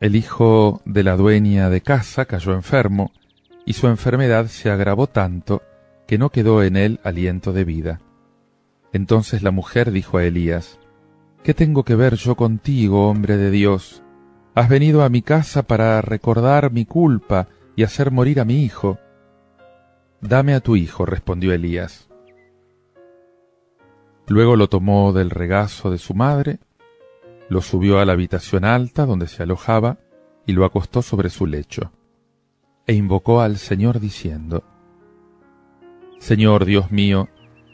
el hijo de la dueña de casa cayó enfermo, y su enfermedad se agravó tanto que no quedó en él aliento de vida. Entonces la mujer dijo a Elías, ¿Qué tengo que ver yo contigo, hombre de Dios? Has venido a mi casa para recordar mi culpa y hacer morir a mi hijo. Dame a tu hijo, respondió Elías. Luego lo tomó del regazo de su madre, lo subió a la habitación alta donde se alojaba y lo acostó sobre su lecho, e invocó al Señor diciendo, Señor Dios mío,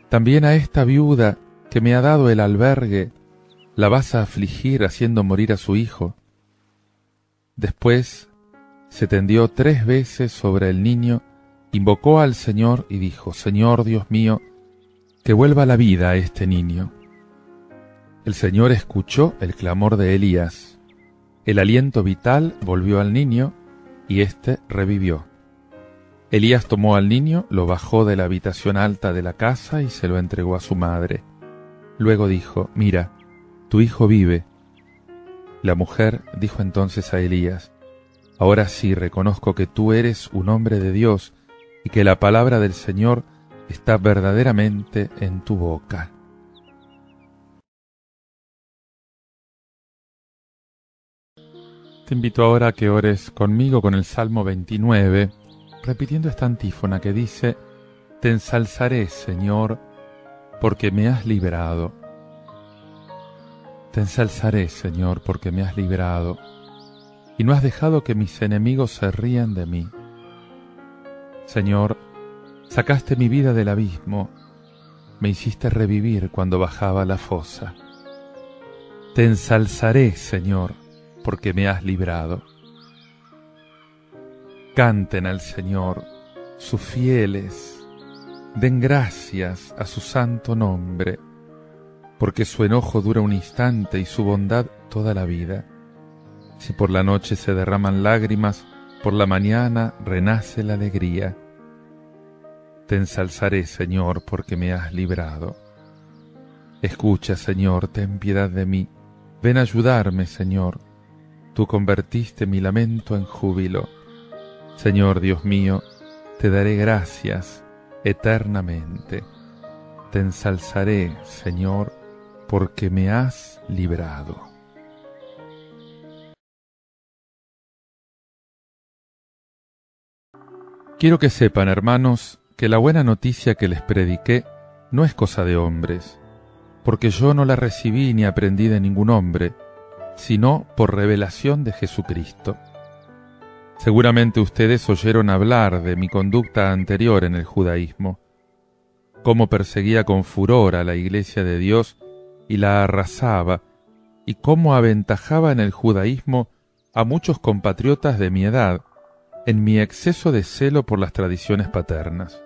también a esta viuda que me ha dado el albergue, la vas a afligir haciendo morir a su hijo. Después se tendió tres veces sobre el niño, invocó al Señor y dijo, Señor Dios mío, que vuelva la vida a este niño. El Señor escuchó el clamor de Elías. El aliento vital volvió al niño y éste revivió. Elías tomó al niño, lo bajó de la habitación alta de la casa y se lo entregó a su madre. Luego dijo, Mira, tu hijo vive. La mujer dijo entonces a Elías, Ahora sí reconozco que tú eres un hombre de Dios y que la palabra del Señor está verdaderamente en tu boca. Te invito ahora a que ores conmigo con el Salmo 29, repitiendo esta antífona que dice, Te ensalzaré, Señor, porque me has librado. Te ensalzaré, Señor, porque me has librado, y no has dejado que mis enemigos se rían de mí. Señor, Sacaste mi vida del abismo, me hiciste revivir cuando bajaba la fosa. Te ensalzaré, Señor, porque me has librado. Canten al Señor sus fieles, den gracias a su santo nombre, porque su enojo dura un instante y su bondad toda la vida. Si por la noche se derraman lágrimas, por la mañana renace la alegría. Te ensalzaré, Señor, porque me has librado. Escucha, Señor, ten piedad de mí. Ven a ayudarme, Señor. Tú convertiste mi lamento en júbilo. Señor Dios mío, te daré gracias eternamente. Te ensalzaré, Señor, porque me has librado. Quiero que sepan, hermanos, que la buena noticia que les prediqué no es cosa de hombres, porque yo no la recibí ni aprendí de ningún hombre, sino por revelación de Jesucristo. Seguramente ustedes oyeron hablar de mi conducta anterior en el judaísmo, cómo perseguía con furor a la iglesia de Dios y la arrasaba, y cómo aventajaba en el judaísmo a muchos compatriotas de mi edad, en mi exceso de celo por las tradiciones paternas.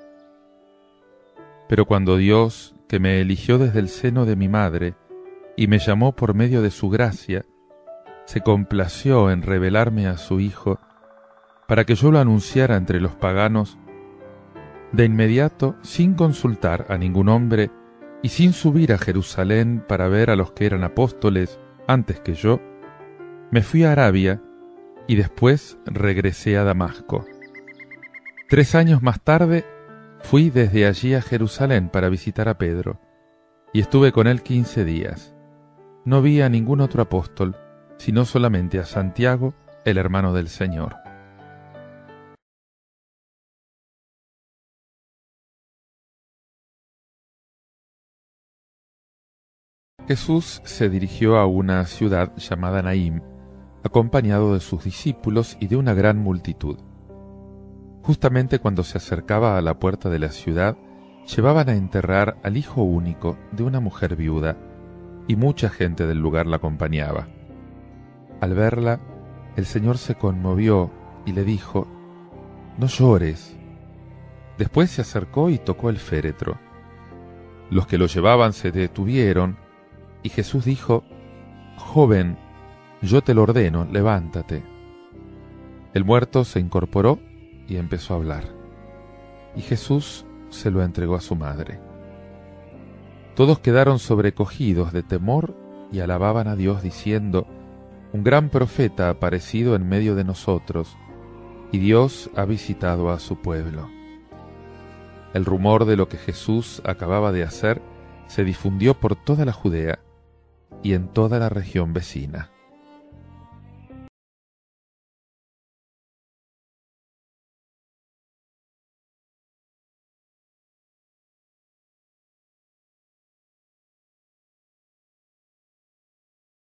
Pero cuando Dios, que me eligió desde el seno de mi madre y me llamó por medio de su gracia, se complació en revelarme a su Hijo para que yo lo anunciara entre los paganos, de inmediato, sin consultar a ningún hombre y sin subir a Jerusalén para ver a los que eran apóstoles antes que yo, me fui a Arabia y después regresé a Damasco. Tres años más tarde Fui desde allí a Jerusalén para visitar a Pedro, y estuve con él quince días. No vi a ningún otro apóstol, sino solamente a Santiago, el hermano del Señor. Jesús se dirigió a una ciudad llamada Naim, acompañado de sus discípulos y de una gran multitud. Justamente cuando se acercaba a la puerta de la ciudad, llevaban a enterrar al hijo único de una mujer viuda, y mucha gente del lugar la acompañaba. Al verla, el Señor se conmovió y le dijo, No llores. Después se acercó y tocó el féretro. Los que lo llevaban se detuvieron, y Jesús dijo, Joven, yo te lo ordeno, levántate. El muerto se incorporó y empezó a hablar. Y Jesús se lo entregó a su madre. Todos quedaron sobrecogidos de temor y alababan a Dios diciendo, un gran profeta ha aparecido en medio de nosotros, y Dios ha visitado a su pueblo. El rumor de lo que Jesús acababa de hacer se difundió por toda la Judea y en toda la región vecina.